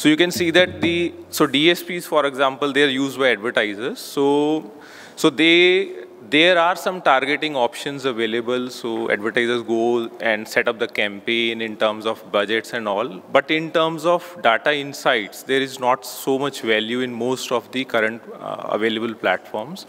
So you can see that the, so DSPs, for example, they're used by advertisers. So, so they, there are some targeting options available. So advertisers go and set up the campaign in terms of budgets and all. But in terms of data insights, there is not so much value in most of the current uh, available platforms.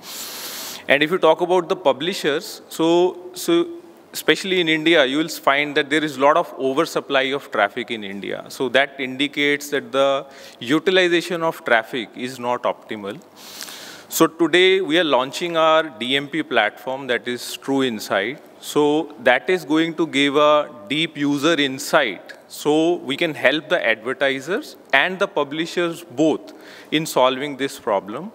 And if you talk about the publishers, so, so especially in India, you will find that there is a lot of oversupply of traffic in India. So that indicates that the utilization of traffic is not optimal. So today we are launching our DMP platform that is TrueInsight. So that is going to give a deep user insight. So we can help the advertisers and the publishers both in solving this problem.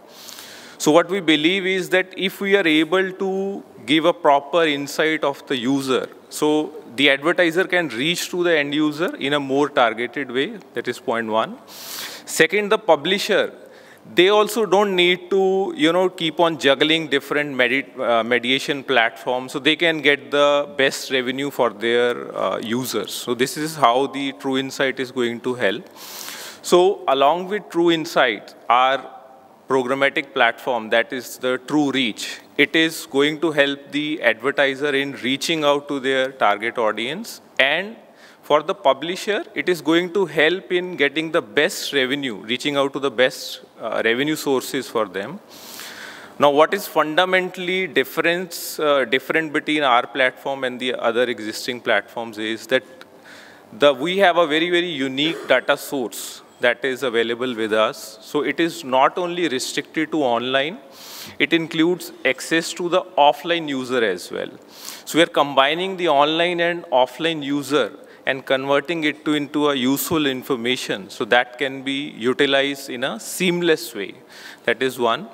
So what we believe is that if we are able to give a proper insight of the user, so the advertiser can reach to the end user in a more targeted way, that is point one. Second, the publisher, they also don't need to, you know, keep on juggling different medi uh, mediation platforms so they can get the best revenue for their uh, users. So this is how the TrueInsight is going to help. So along with TrueInsight, our programmatic platform that is the TrueReach. It is going to help the advertiser in reaching out to their target audience and for the publisher, it is going to help in getting the best revenue, reaching out to the best uh, revenue sources for them. Now, what is fundamentally difference, uh, different between our platform and the other existing platforms is that the, we have a very, very unique data source that is available with us. So it is not only restricted to online, it includes access to the offline user as well. So we are combining the online and offline user and converting it to into a useful information so that can be utilized in a seamless way. That is one.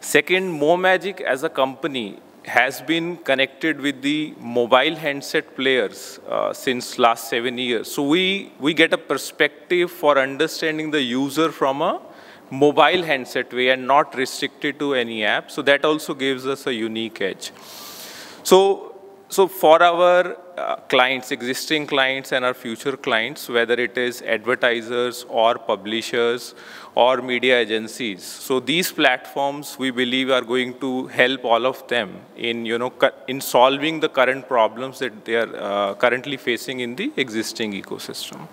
Second, MoMagic as a company has been connected with the mobile handset players uh, since last seven years. So we, we get a perspective for understanding the user from a mobile handset way and not restricted to any app. So that also gives us a unique edge. So so for our uh, clients, existing clients and our future clients, whether it is advertisers or publishers or media agencies, so these platforms we believe are going to help all of them in, you know, in solving the current problems that they are uh, currently facing in the existing ecosystem.